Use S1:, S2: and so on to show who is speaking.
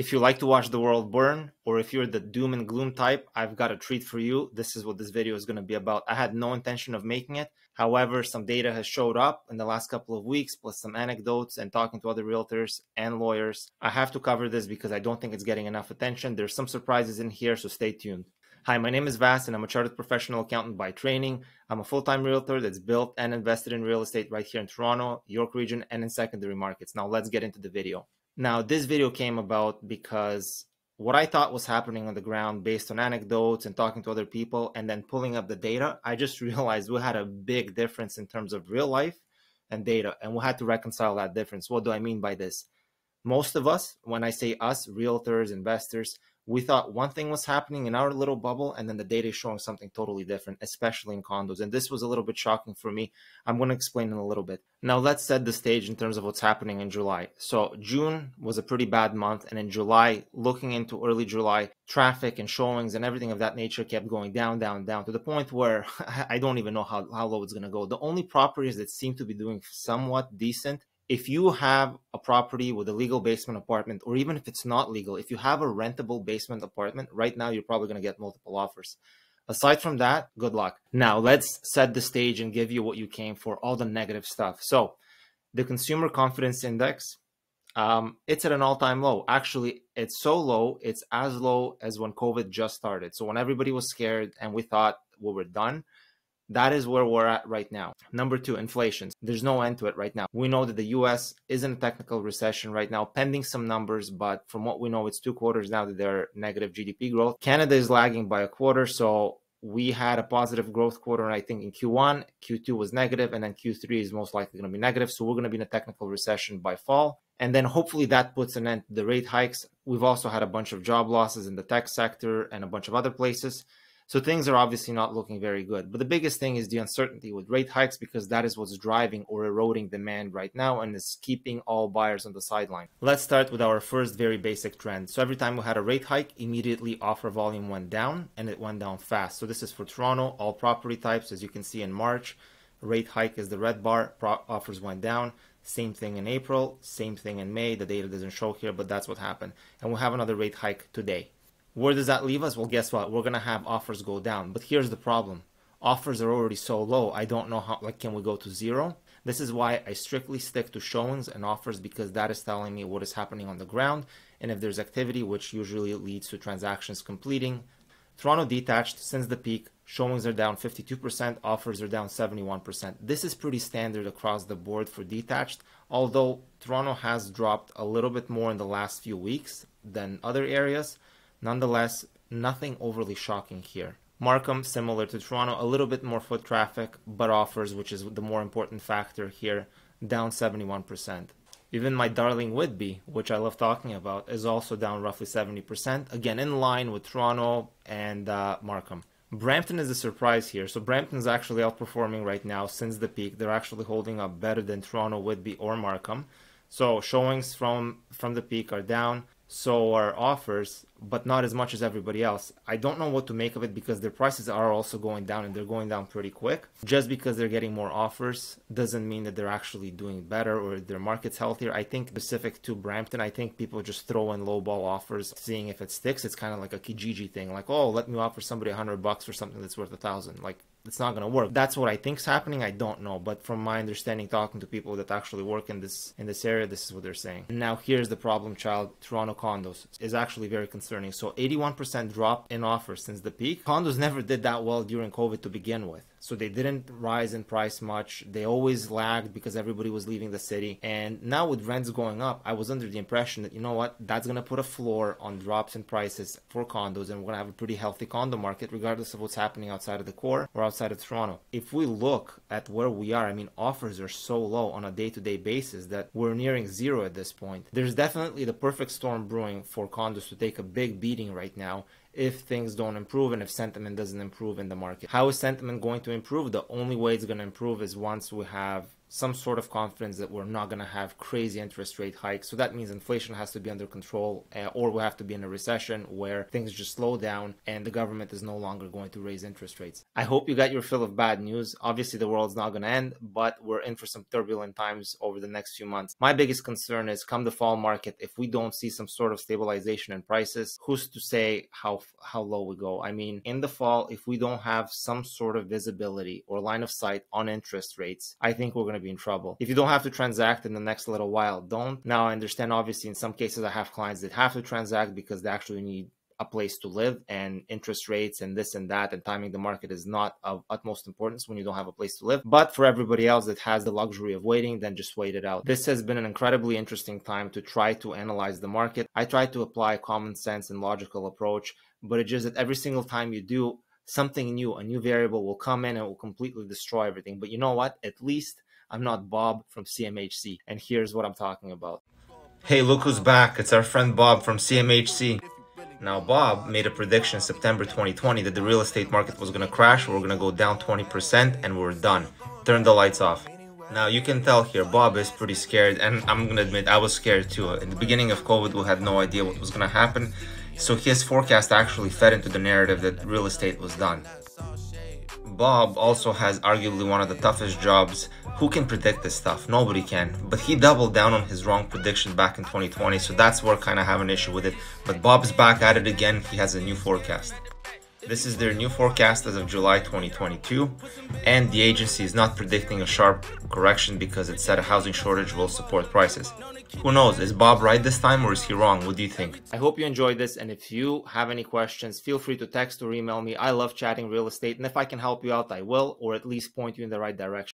S1: If you like to watch the world burn, or if you're the doom and gloom type, I've got a treat for you. This is what this video is going to be about. I had no intention of making it. However, some data has showed up in the last couple of weeks, plus some anecdotes and talking to other realtors and lawyers. I have to cover this because I don't think it's getting enough attention. There's some surprises in here, so stay tuned. Hi, my name is Vas, and I'm a chartered professional accountant by training. I'm a full time realtor that's built and invested in real estate right here in Toronto, York region, and in secondary markets. Now, let's get into the video. Now, this video came about because what I thought was happening on the ground based on anecdotes and talking to other people and then pulling up the data, I just realized we had a big difference in terms of real life and data, and we had to reconcile that difference. What do I mean by this? Most of us, when I say us, realtors, investors, we thought one thing was happening in our little bubble and then the data is showing something totally different especially in condos. And this was a little bit shocking for me. I'm going to explain in a little bit. Now let's set the stage in terms of what's happening in july. So june was a pretty bad month and in july looking into early july traffic and showings and everything of that nature kept going down down down to the point where i don't even know how, how low it's going to go. The only properties that seem to be doing somewhat decent if you have a property with a legal basement apartment, or even if it's not legal, if you have a rentable basement apartment, right now you're probably going to get multiple offers. Aside from that, good luck. Now, let's set the stage and give you what you came for all the negative stuff. So, the consumer confidence index, um, it's at an all time low. Actually, it's so low, it's as low as when COVID just started. So, when everybody was scared and we thought, well, we're done, that is where we're at right now. Number two, inflation. There's no end to it right now. We know that the US is in a technical recession right now, pending some numbers, but from what we know, it's two quarters now that they're negative GDP growth. Canada is lagging by a quarter, so we had a positive growth quarter, I think, in Q1. Q2 was negative, and then Q3 is most likely going to be negative. So we're going to be in a technical recession by fall. And then hopefully that puts an end to the rate hikes. We've also had a bunch of job losses in the tech sector and a bunch of other places. So things are obviously not looking very good. But the biggest thing is the uncertainty with rate hikes because that is what's driving or eroding demand right now and is keeping all buyers on the sideline. Let's start with our first very basic trend. So every time we had a rate hike, immediately offer volume went down and it went down fast. So this is for Toronto, all property types. As you can see in March, rate hike is the red bar, offers went down. Same thing in April, same thing in May. The data doesn't show here, but that's what happened. And we'll have another rate hike today. Where does that leave us? Well, guess what? We're going to have offers go down. But here's the problem. Offers are already so low. I don't know how, like, can we go to zero? This is why I strictly stick to showings and offers because that is telling me what is happening on the ground. And if there's activity, which usually leads to transactions completing. Toronto detached since the peak, showings are down 52%, offers are down 71%. This is pretty standard across the board for detached, although Toronto has dropped a little bit more in the last few weeks than other areas. Nonetheless, nothing overly shocking here. Markham, similar to Toronto, a little bit more foot traffic, but offers, which is the more important factor here, down 71%. Even my darling Whitby, which I love talking about, is also down roughly 70%, again in line with Toronto and uh, Markham. Brampton is a surprise here. So Brampton is actually outperforming right now since the peak. They're actually holding up better than Toronto, Whitby, or Markham. So showings from from the peak are down so are offers, but not as much as everybody else. I don't know what to make of it because their prices are also going down and they're going down pretty quick. Just because they're getting more offers doesn't mean that they're actually doing better or their market's healthier. I think specific to Brampton, I think people just throw in low ball offers, seeing if it sticks. It's kind of like a Kijiji thing, like, oh, let me offer somebody a hundred bucks for something that's worth a thousand. Like it's not going to work. That's what I think's happening. I don't know, but from my understanding, talking to people that actually work in this in this area, this is what they're saying. And now here's the problem child: Toronto condos is actually very concerning. So 81% drop in offers since the peak. Condos never did that well during COVID to begin with. So they didn't rise in price much. They always lagged because everybody was leaving the city. And now with rents going up, I was under the impression that, you know what, that's going to put a floor on drops in prices for condos and we're going to have a pretty healthy condo market regardless of what's happening outside of the core or outside of Toronto. If we look at where we are, I mean, offers are so low on a day to day basis that we're nearing zero at this point. There's definitely the perfect storm brewing for condos to take a big beating right now if things don't improve and if sentiment doesn't improve in the market. How is sentiment going to improve? The only way it's going to improve is once we have some sort of confidence that we're not going to have crazy interest rate hikes. So that means inflation has to be under control, uh, or we have to be in a recession where things just slow down and the government is no longer going to raise interest rates. I hope you got your fill of bad news. Obviously, the world's not going to end, but we're in for some turbulent times over the next few months. My biggest concern is come the fall market, if we don't see some sort of stabilization in prices, who's to say how how low we go? I mean, in the fall, if we don't have some sort of visibility or line of sight on interest rates, I think we're going to to be in trouble. If you don't have to transact in the next little while, don't. Now, I understand, obviously, in some cases, I have clients that have to transact because they actually need a place to live and interest rates and this and that and timing the market is not of utmost importance when you don't have a place to live. But for everybody else that has the luxury of waiting, then just wait it out. This has been an incredibly interesting time to try to analyze the market. I try to apply common sense and logical approach, but it's just that every single time you do, something new, a new variable will come in and will completely destroy everything. But you know what? At least I'm not Bob from CMHC, and here's what I'm talking about.
S2: Hey, look who's back. It's our friend Bob from CMHC. Now, Bob made a prediction in September 2020 that the real estate market was going to crash, we are going to go down 20%, and we're done. Turn the lights off. Now, you can tell here, Bob is pretty scared, and I'm going to admit, I was scared too. In the beginning of COVID, we had no idea what was going to happen, so his forecast actually fed into the narrative that real estate was done. Bob also has arguably one of the toughest jobs. Who can predict this stuff? Nobody can. But he doubled down on his wrong prediction back in 2020, so that's where I kind of have an issue with it. But Bob's back at it again. He has a new forecast. This is their new forecast as of July 2022, and the agency is not predicting a sharp correction because it said a housing shortage will support prices. Who knows? Is Bob right this time or is he wrong? What do you think?
S1: I hope you enjoyed this. And if you have any questions, feel free to text or email me. I love chatting real estate. And if I can help you out, I will, or at least point you in the right direction.